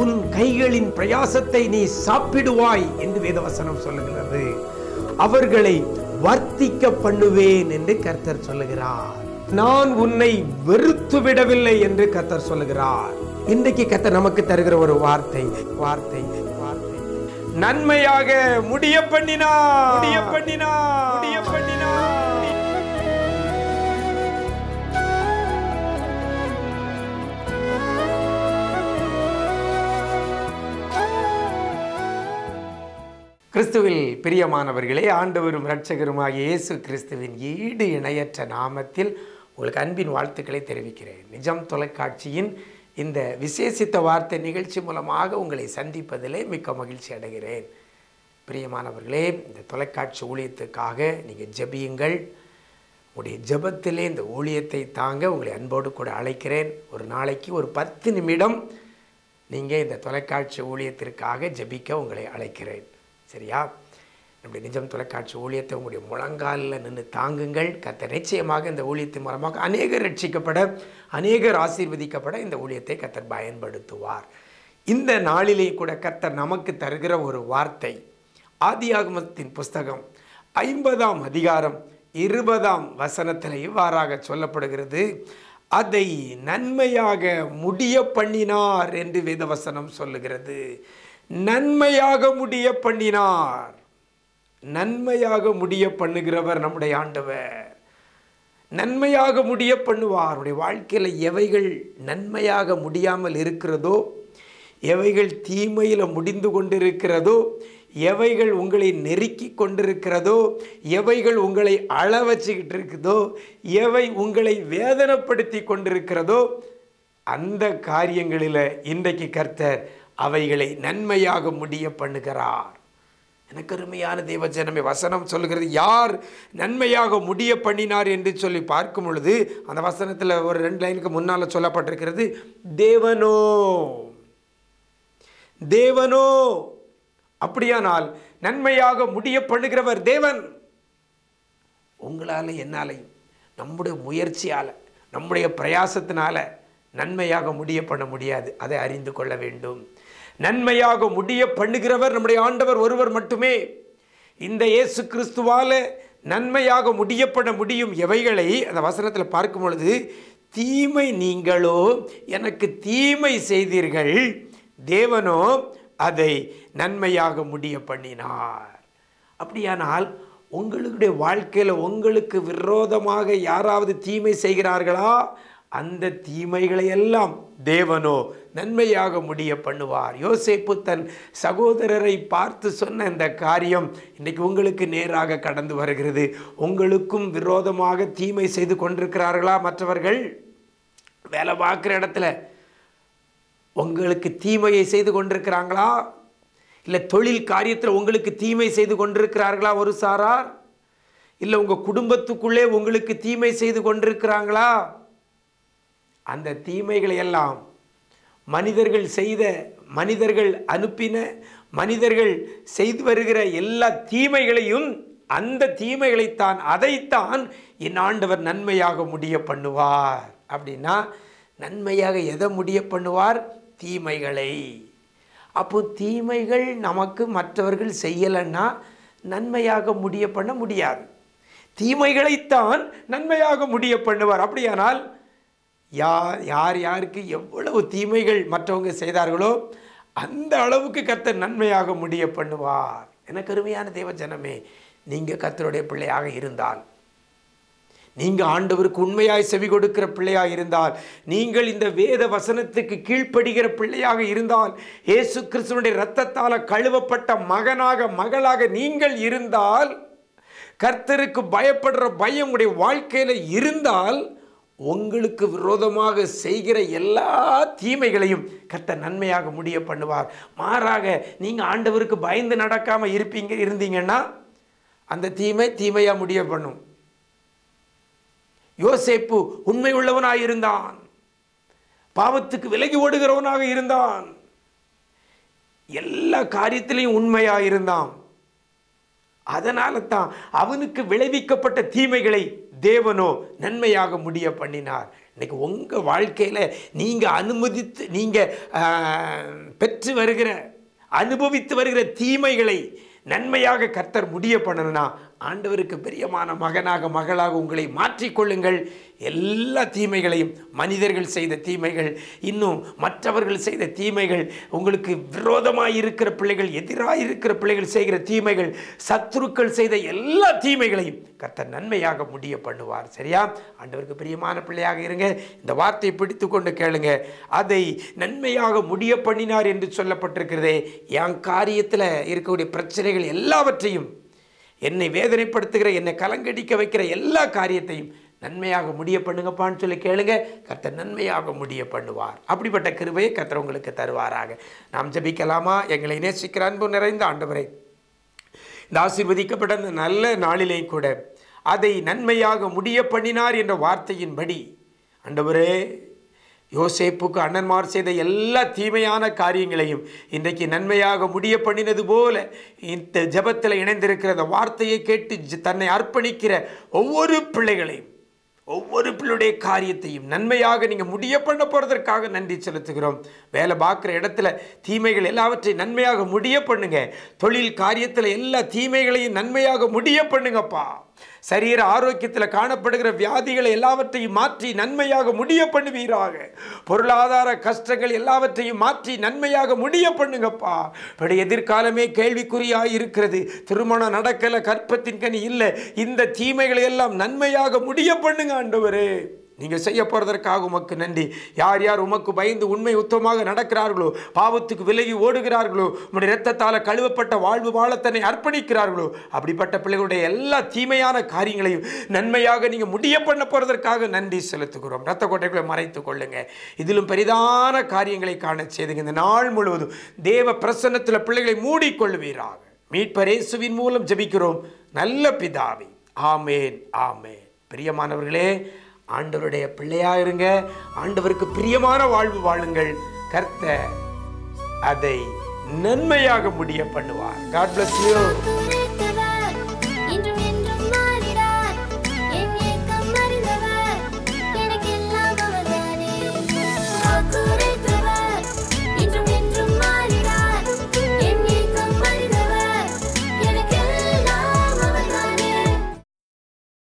உன் கைகளின் பிரயாசத்தை நீ சாப்பிடுவாய் என்று வேதவசனம் சொல்லுகிறது. அவர்களை வர்த்திக்க பண்ணுவேன் என்று கர்த்தர் சொல்லுகிறார். நான் உன்னை வெறுத்து விடவில்லை என்று கர்த்தர் சொல்லுகிறார். இன்றைக்கு கர்த்தர் நமக்கு தருகிற ஒரு வார்த்தை வார்த்தை வார்த்தை. நன்மையாக முடிய பண்ணினா முடிய பண்ணினா முடிய பண்ணினா. கிறிஸ்துவில் பிரியமானவர்களே ஆண்டவரும் இரட்சகருமாகிய இயேசு கிறிஸ்துவின் ஈடு இணையற்ற நாமத்தில் உங்களுக்கு அன்பின் வாழ்த்துக்களை தெரிவிக்கிறேன். நிஜம் தொலைக்காட்சியின் இந்த விசேஷித்த வார்த்தை நிகழ்ச்சி மூலமாக உங்களை சந்திப்பதிலே மிக்க மகிழ்ச்சி அடைகிறேன். பிரியமானவர்களே இந்த தொலைக்காட்சி ஊழியத்துக்காக நீங்கள் ஜெபியுங்கள். உங்களுடைய ஜபத்திலே இந்த ஊழியத்தை தாங்க உங்களை அன்போடு கூட அழைக்கிறேன். ஒரு நாளைக்கு ஒரு பத்து நிமிடம் நீங்கள் இந்த தொலைக்காட்சி ஊழியத்திற்காக ஜெபிக்க உங்களை அழைக்கிறேன். சரியா? நம்முடைய நிஜம் தொலைக்காட்சி ஊழியத்தை உங்களுடைய முழங்காலில் நின்று தாங்குங்கள். கத்த நிச்சயமாக இந்த ஊழியத்தின் மூலமாக அநேகர் ரட்சிக்கப்பட அநேகர் ஆசீர்வதிக்கப்பட இந்த ஊழியத்தை கத்தர் பயன்படுத்துவார். இந்த நாளிலே கூட கத்தர் நமக்கு தருகிற ஒரு வார்த்தை ஆதியாகமத்தின் புஸ்தகம் ஐம்பதாம் அதிகாரம் இருபதாம் வசனத்தில் இவ்வாறாக சொல்லப்படுகிறது. அதை நன்மையாக முடிய பண்ணினார் என்று வேதவசனம் சொல்லுகிறது. நன்மையாக முடிய பண்ணினார். நன்மையாக முடிய பண்ணுகிறவர் நம்முடைய ஆண்டவர். நன்மையாக முடிய பண்ணுவார். அவருடைய வாழ்க்கையில் எவைகள் நன்மையாக முடியாமல் இருக்கிறதோ எவைகள் தீமையில் முடிந்து கொண்டிருக்கிறதோ எவைகள் உங்களை நெருக்கி கொண்டிருக்கிறதோ எவைகள் உங்களை அள வச்சுக்கிட்டு இருக்குதோ எவை உங்களை வேதனைப்படுத்தி கொண்டிருக்கிறதோ அந்த காரியங்களில் இன்றைக்கு கர்த்தர் அவைகளை நன்மையாக முடிய பண்ணுகிறார். எனக்கு அருமையான தேவஜனமே வசனம் சொல்லுகிறது யார் நன்மையாக முடிய பண்ணினார்? என்று சொல்லி பார்க்கும் பொழுது அந்த வசனத்தில் ஒரு ரெண்டு லைனுக்கு முன்னால் சொல்லப்பட்டிருக்கிறது தேவனோ தேவனோ அப்படியானால் நன்மையாக முடிய பண்ணுகிறவர் தேவன். உங்களால் என்னாலையும் நம்முடைய முயற்சியால் நம்முடைய பிரயாசத்தினால நன்மையாக முடிய பண்ண முடியாது. அதை அறிந்து கொள்ள வேண்டும். நன்மையாக முடிய பண்ணுகிறவர் நம்முடைய ஆண்டவர் ஒருவர் மட்டுமே. இந்த இயேசு கிறிஸ்துவால நன்மையாக முடியப்பட முடியும் எவைகளை? அந்த வசனத்தில் பார்க்கும் பொழுது தீமை நீங்களோ எனக்கு தீமை செய்தீர்கள். தேவனோ அதை நன்மையாக முடிய பண்ணினார். அப்படியானால் உங்களுடைய வாழ்க்கையில் உங்களுக்கு விரோதமாக யாராவது தீமை செய்கிறார்களா? அந்த தீமைகளை எல்லாம் தேவனோ நன்மையாக முடிய பண்ணுவார். யோசேப்பு தன் சகோதரரை பார்த்து சொன்ன இந்த காரியம் இன்றைக்கு உங்களுக்கு நேராக கடந்து வருகிறது. உங்களுக்கும் விரோதமாக தீமை செய்து கொண்டிருக்கிறார்களா மற்றவர்கள்? வேலை பார்க்குற இடத்துல உங்களுக்கு தீமையை செய்து கொண்டிருக்கிறாங்களா? இல்லை தொழில் காரியத்தில் உங்களுக்கு தீமை செய்து கொண்டிருக்கிறார்களா ஒரு சாரார்? இல்லை உங்கள் குடும்பத்துக்குள்ளே உங்களுக்கு தீமை செய்து கொண்டிருக்கிறாங்களா? அந்த தீமைகளை எல்லாம் மனிதர்கள் செய்த மனிதர்கள் அனுப்பின மனிதர்கள் செய்து வருகிற எல்லா தீமைகளையும் அந்த தீமைகளைத்தான் அதைத்தான் என் ஆண்டவர் நன்மையாக முடிய பண்ணுவார். அப்படின்னா நன்மையாக எதை முடிய பண்ணுவார்? தீமைகளை. அப்போ தீமைகள் நமக்கு மற்றவர்கள் செய்யலைன்னா நன்மையாக முடிய பண்ண முடியாது. தீமைகளைத்தான் நன்மையாக முடிய பண்ணுவார். அப்படியானால் யார் யார் யாருக்கு எவ்வளவு தீமைகள் மற்றவங்க செய்தார்களோ அந்த அளவுக்கு கத்தர் நன்மையாக முடிய பண்ணுவார். எனக்கு அருமையான தேவ ஜனமே. நீங்கள் கர்த்தருடைய பிள்ளையாக இருந்தால் நீங்கள் ஆண்டவருக்கு உண்மையாய் செவி கொடுக்கிற பிள்ளையாக இருந்தால் நீங்கள் இந்த வேத வசனத்துக்கு கீழ்ப்படுகிற பிள்ளையாக இருந்தால் இயேசு கிறிஸ்துவனுடைய இரத்தத்தால் கழுவப்பட்ட மகனாக மகளாக நீங்கள் இருந்தால் கர்த்தருக்கு பயப்படுற பயம் உடைய வாழ்க்கையில் இருந்தால் உங்களுக்கு விரோதமாக செய்கிற எல்லா தீமைகளையும் கத்த நன்மையாக முடிய பண்ணுவார். மாறாக நீங்கள் ஆண்டவருக்கு பயந்து நடக்காமல் இருப்பீங்க இருந்தீங்கன்னா அந்த தீமை தீமையாக முடிய பண்ணும். யோசேப்பு உண்மை உள்ளவனாக இருந்தான். பாவத்துக்கு விலகி ஓடுகிறவனாக இருந்தான். எல்லா காரியத்திலையும் உண்மையாக இருந்தான். அதனால தான் அவனுக்கு விளைவிக்கப்பட்ட தீமைகளை தேவனோ நன்மையாக முடிய பண்ணினார். இன்னைக்கு உங்கள் வாழ்க்கையில் நீங்கள் அனுமதித்து நீங்கள் பெற்று வருகிற அனுபவித்து வருகிற தீமைகளை நன்மையாக கர்த்தர் முடிய பண்ணணும்னா ஆண்டவருக்கு பிரியமான மகனாக மகளாக உங்களை மாற்றிக்கொள்ளுங்கள். எல்லா தீமைகளையும் மனிதர்கள் செய்த தீமைகள் இன்னும் மற்றவர்கள் செய்த தீமைகள் உங்களுக்கு விரோதமாக இருக்கிற பிள்ளைகள் எதிராக இருக்கிற பிள்ளைகள் செய்கிற தீமைகள் சத்துருக்கள் செய்த எல்லா தீமைகளையும் கர்த்தர் நன்மையாக முடிய பண்ணுவார். சரியா? ஆண்டவருக்கு பிரியமான பிள்ளையாக இருங்க. இந்த வார்த்தையை பிடித்து கொண்டு கேளுங்க. அதை நன்மையாக முடிய பண்ணினார் என்று சொல்லப்பட்டிருக்கிறதே. என் காரியத்தில் இருக்கக்கூடிய பிரச்சனைகள் எல்லாவற்றையும் என்னை வேதனைப்படுத்துகிற என்னை கலங்கடிக்க வைக்கிற எல்லா காரியத்தையும் நன்மையாக முடிய பண்ணுங்கப்பான்னு சொல்லி கேளுங்க. கர்த்தர் நன்மையாக முடிய பண்ணுவார். அப்படிப்பட்ட கிருபையை கர்த்தர் உங்களுக்கு தருவாராக. நாம் ஜெபிக்கலாமா? எங்களை நேசிக்கிற அன்பு நிறைந்த ஆண்டவரை இந்த ஆசீர்வதிக்கப்பட்ட அந்த நல்ல நாளிலே கூட அதை நன்மையாக முடிய பண்ணினார் என்ற வார்த்தையின்படி ஆண்டவரே யோசேப்புக்கு அண்ணன்மார் செய்த எல்லா தீமையான காரியங்களையும் இன்றைக்கு நன்மையாக முடிய பண்ணினது போல இந்த ஜெபத்தில் இணைந்திருக்கிற அந்த வார்த்தையை கேட்டு தன்னை அர்ப்பணிக்கிற ஒவ்வொரு பிள்ளைகளையும் ஒவ்வொரு பிள்ளையுடைய காரியத்தையும் நன்மையாக நீங்கள் முடிய பண்ண போகிறதற்காக நன்றி செலுத்துகிறோம். வேலை பார்க்குற இடத்துல தீமைகள் எல்லாவற்றையும் நன்மையாக முடிய பண்ணுங்க. தொழில் காரியத்தில் எல்லா தீமைகளையும் நன்மையாக முடிய பண்ணுங்கப்பா. சரீர ஆரோக்கியத்தில் காணப்படுகிற வியாதிகளை எல்லாவற்றையும் மாற்றி நன்மையாக முடிய பண்ணுவீராக. பொருளாதார கஷ்டங்கள் எல்லாவற்றையும் மாற்றி நன்மையாக முடிய பண்ணுங்கப்பா. இப்படி எதிர்காலமே கேள்விக்குறியாக இருக்கிறது. திருமணம் நடக்கலை கற்பத்தின் கனி இல்லை. இந்த தீமைகளை எல்லாம் நன்மையாக முடிய பண்ணுங்க ஆண்டவரே. நீங்கள் செய்ய போகிறதற்காக உமக்கு நன்றி. யார் யார் உமக்கு பயந்து உண்மை உத்தமாக நடக்கிறார்களோ பாவத்துக்கு விலகி ஓடுகிறார்களோ உம்முடைய இரத்தத்தால் கழுவப்பட்ட வாழ்வு வாழத்தனை அர்ப்பணிக்கிறார்களோ அப்படிப்பட்ட பிள்ளைகளுடைய எல்லா தீமையான காரியங்களையும் நன்மையாக நீங்கள் முடிய பண்ண போகிறதற்காக நன்றி செலுத்துகிறோம். இரத்த கோட்டைகளை மறைத்து கொள்ளுங்க. இதிலும் பெரிதான காரியங்களை காண செய்துங்க. இந்த நாள் முழுவதும் தேவ பிரசன்னத்தில் பிள்ளைகளை மூடிக்கொள்வீராக. மீட்பரேசுவின் மூலம் ஜெபிக்கிறோம். நல்ல பிதாவி. ஆமேன் ஆமேன். பிரியமானவர்களே ஆண்டவருடைய பிள்ளையாக இருங்க. ஆண்டவருக்கு பிரியமான வாழ்வு வாழுங்கள். கர்த்த அதை நன்மையாக முடிய பண்ணுவார். God bless you